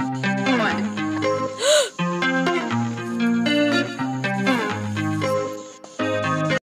Bye.